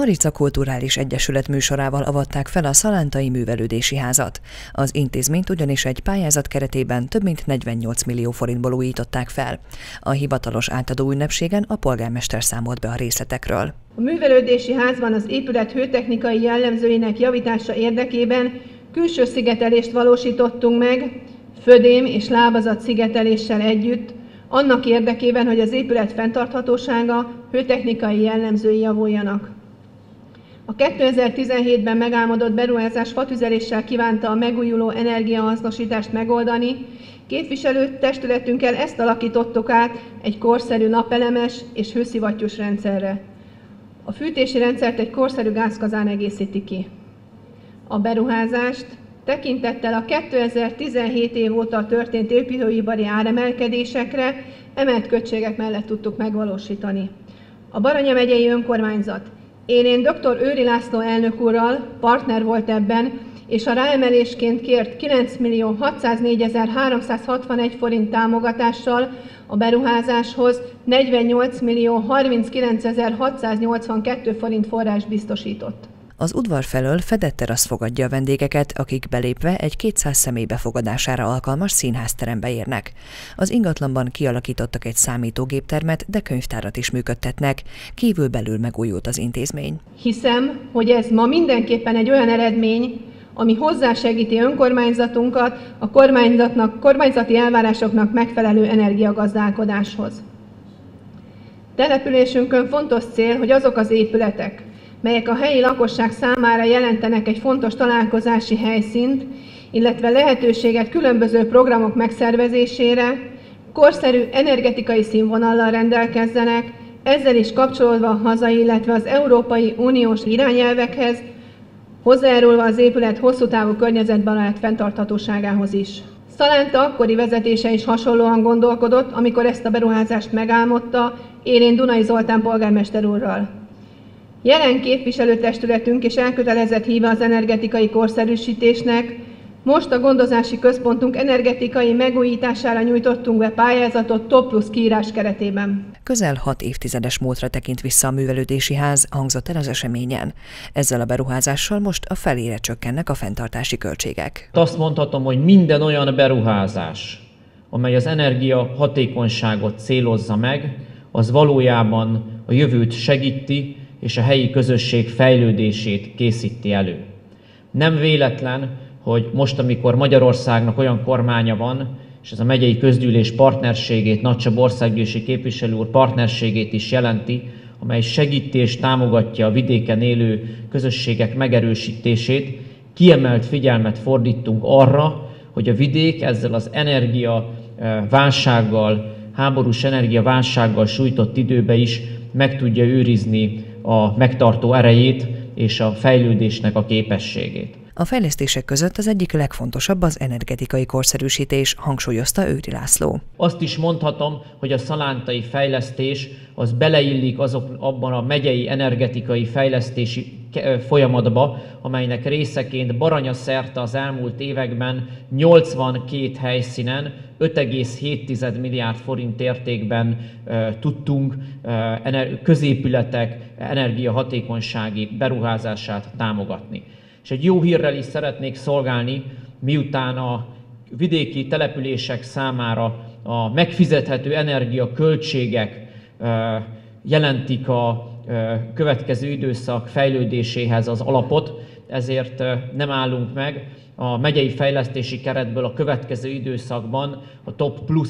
Marica Kulturális Egyesület műsorával avatták fel a Szalántai Művelődési Házat. Az intézményt ugyanis egy pályázat keretében több mint 48 millió forintból újították fel. A hivatalos átadó ünnepségen a polgármester számolt be a részletekről. A művelődési házban az épület hőtechnikai jellemzőinek javítása érdekében külső szigetelést valósítottunk meg, födém és lábazat szigeteléssel együtt, annak érdekében, hogy az épület fenntarthatósága, hőtechnikai jellemzői javuljanak. A 2017-ben megálmodott beruházás fatüzeléssel kívánta a megújuló energiahasznosítást megoldani, Képviselő testületünkkel ezt alakítottuk át egy korszerű napelemes és hőszivattyús rendszerre. A fűtési rendszert egy korszerű gázkazán egészíti ki. A beruházást tekintettel a 2017 év óta történt építőipari áremelkedésekre emelt költségek mellett tudtuk megvalósítani. A Baranya megyei önkormányzat én, én dr. Őri László elnök úrral partner volt ebben, és a ráemelésként kért 9 millió 604 361 forint támogatással a beruházáshoz 48 millió 39 682 forint forrás biztosított. Az udvar felől fedett terasz fogadja a vendégeket, akik belépve egy 200 személy befogadására alkalmas színházterembe érnek. Az ingatlanban kialakítottak egy számítógéptermet, de könyvtárat is működtetnek, kívül belül megújult az intézmény. Hiszem, hogy ez ma mindenképpen egy olyan eredmény, ami hozzásegíti önkormányzatunkat a kormányzatnak, kormányzati elvárásoknak megfelelő energiagazdálkodáshoz. Településünkön fontos cél, hogy azok az épületek, melyek a helyi lakosság számára jelentenek egy fontos találkozási helyszínt, illetve lehetőséget különböző programok megszervezésére, korszerű energetikai színvonallal rendelkezzenek, ezzel is kapcsolódva a hazai, illetve az Európai Uniós irányelvekhez, hozzájárulva az épület hosszú távú környezetbarát fenntarthatóságához is. Szalánta akkori vezetése is hasonlóan gondolkodott, amikor ezt a beruházást megálmodta, Érén Dunai Zoltán polgármester úrral. Jelen képviselőtestületünk és elkötelezett híve az energetikai korszerűsítésnek, most a gondozási központunk energetikai megújítására nyújtottunk be pályázatot Top Plus kiírás keretében. Közel hat évtizedes múltra tekint vissza a művelődési ház, hangzott el az eseményen. Ezzel a beruházással most a felére csökkennek a fenntartási költségek. Azt mondhatom, hogy minden olyan beruházás, amely az energia hatékonyságot célozza meg, az valójában a jövőt segíti, és a helyi közösség fejlődését készíti elő. Nem véletlen, hogy most, amikor Magyarországnak olyan kormánya van, és ez a megyei közgyűlés partnerségét, Nagycsab országgyűlési képviselő úr partnerségét is jelenti, amely segíti és támogatja a vidéken élő közösségek megerősítését, kiemelt figyelmet fordítunk arra, hogy a vidék ezzel az energia eh, válsággal, háborús energia válsággal sújtott időbe is meg tudja őrizni a megtartó erejét és a fejlődésnek a képességét. A fejlesztések között az egyik legfontosabb az energetikai korszerűsítés, hangsúlyozta Őri László. Azt is mondhatom, hogy a szalántai fejlesztés az beleillik azok abban a megyei energetikai fejlesztési folyamatba, amelynek részeként Baranya szerte az elmúlt években 82 helyszínen 5,7 milliárd forint értékben tudtunk középületek energiahatékonysági beruházását támogatni. És egy jó hírrel is szeretnék szolgálni, miután a vidéki települések számára a megfizethető energia költségek jelentik a következő időszak fejlődéséhez az alapot, ezért nem állunk meg, a megyei fejlesztési keretből a következő időszakban a Top Plus,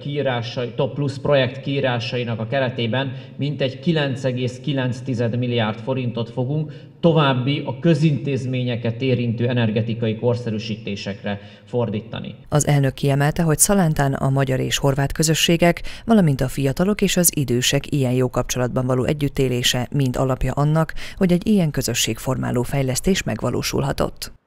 kiírásai, Top Plus projekt kiírásainak a keretében mintegy 9,9 milliárd forintot fogunk további a közintézményeket érintő energetikai korszerűsítésekre fordítani. Az elnök kiemelte, hogy Szalántán a magyar és horvát közösségek, valamint a fiatalok és az idősek ilyen jó kapcsolatban való együttélése mind alapja annak, hogy egy ilyen közösségformáló fejlesztés megvalósulhatott.